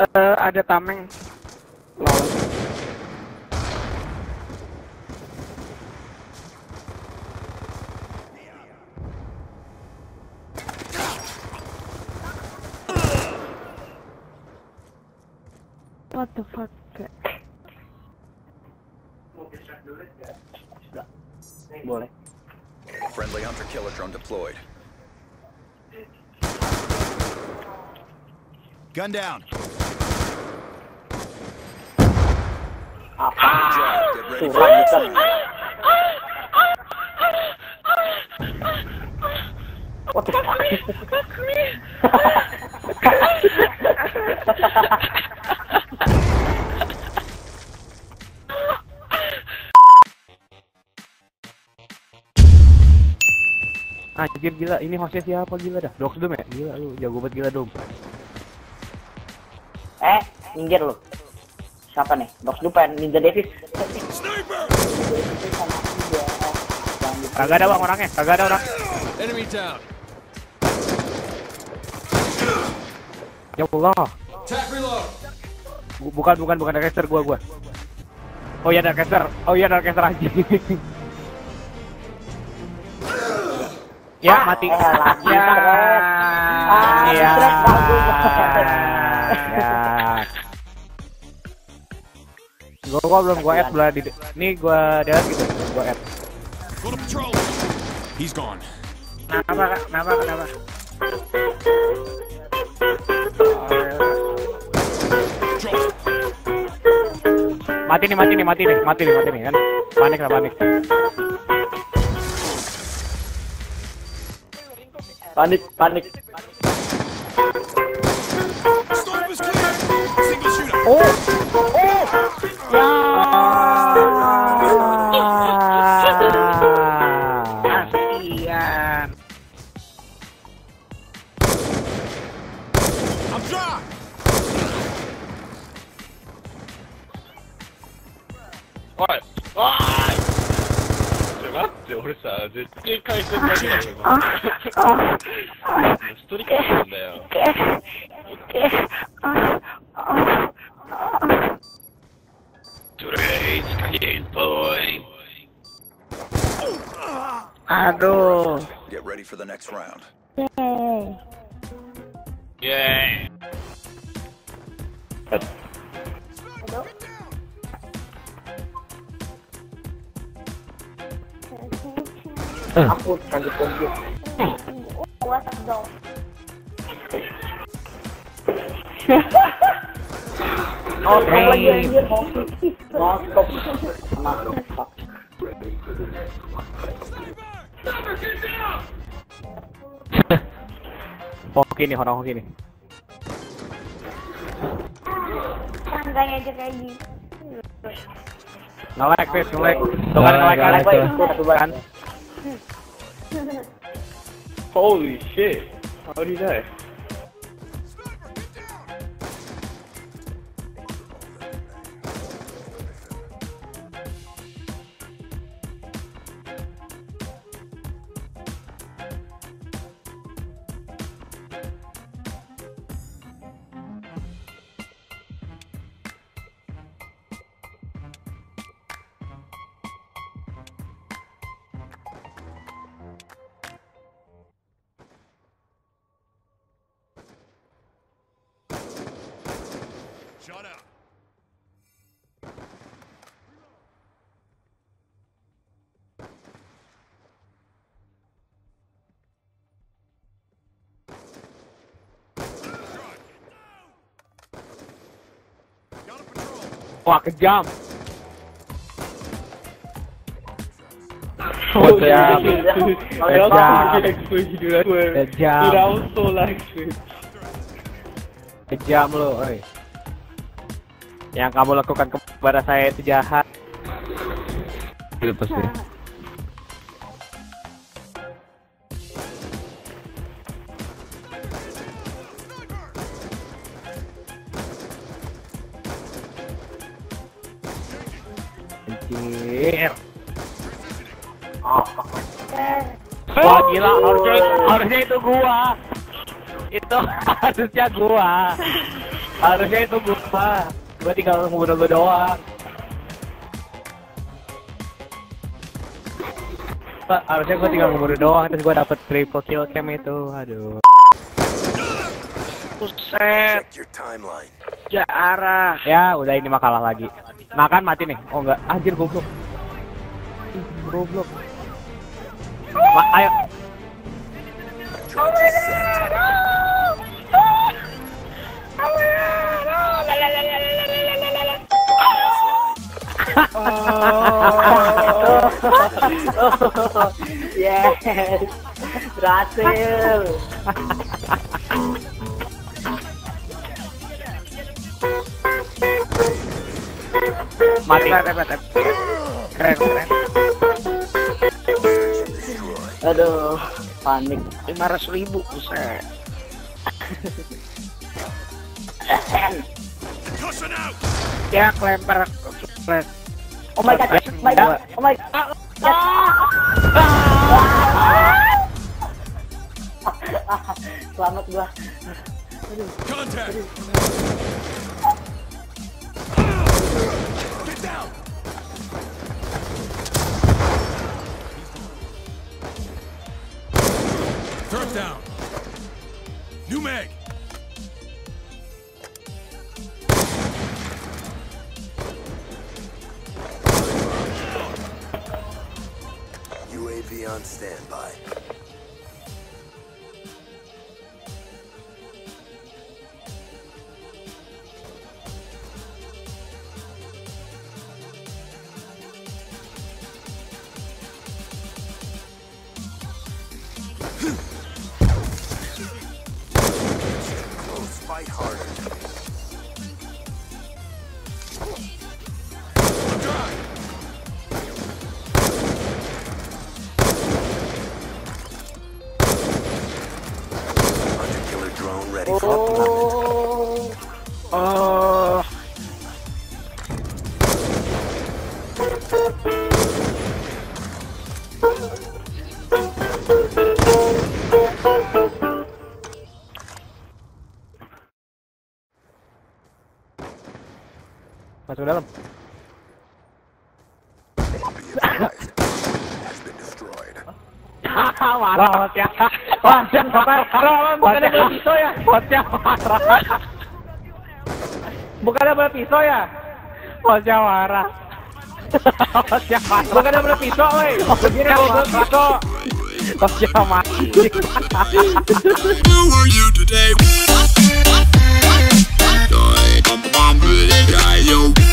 Eh, ada tameng. Lol. What the fuck? Boleh. Friendly hunter killer drone deployed. Gun down. For Surat kita. What the fuck? Anjir gila, ini hostnya siapa gila dah? Dox Doom ya? Gila lu, jago banget gila Dom. Eh, minggir lu. Siapa nih? Dox Dupen, Ninja Davis. Kagak ada bang orangnya, kagak ada orang. Enemy down. Ya Allah. Bukan, bukan, bukan Darkcaster gua, gua. Oh iya Darkcaster, oh iya Darkcaster aja. ya, mati. eh, lagi, Ya. Ah, Ya. Gua, gua belum gua add belum di Nih gua delete gitu, gua add. He's gone. Kenapa, Kak? kenapa, kenapa? Mati nih, mati nih, mati nih, mati nih, mati nih kan. Panik lah, panik. Panik, panik. Oh, おいおーいちょ、待って、俺さ、絶対回線だけだよ、今。あ、あ、ストリカなんだよ。いけ、いけ、あ、あ、あ。Today's Canadian boy. Hello. Get ready for the next round. Yay. Yay. Hello? Aku kaget komplit. Oh, lagi anjir. Hoki nih, orang hoki nih. Santai aja kayak gini. Ngelek, Fis, ngelek. Tuh kan ngelek, Kalian ngelek. gue itu satu Kan? Holy shit. How did he die? Wah, kejam. Oh, Kejam. Also Kejam. Kejam. Kejam lu, oi. Yang kamu lakukan kepada saya itu jahat. Itu pasti. Anjir. Wah gila, harusnya harusnya itu gua. Itu harusnya gua. Harusnya itu gua. Gua tinggal ngebunuh lu doang. Pak, harusnya gua tinggal ngebunuh doang terus gua dapet triple kill cam itu. Aduh. Buset, ya arah. Ya, udah ini mah kalah lagi. Makan mati nih. Oh enggak, anjir goblok. Goblok. Ma ayo. Yes. Berhasil. Mati. Keren, keren. Aduh, panik. 500 ribu, buset. Ya, kelempar. Flash. Oh my god, oh my god, oh my god. Selamat gua. Contact! Get Turret down! New mag! UAV on standby. Oh. Masuk dalam. Been destroyed. Wah, bosnya. Bosnya marah. bukannya bawa pisau ya? Bosnya marah. Bukannya bawa pisau ya? Bosnya marah. Bosnya marah. Bukannya bawa pisau, woi. Begini bawa pisau. Marah. Who are you today? I the guy, yo.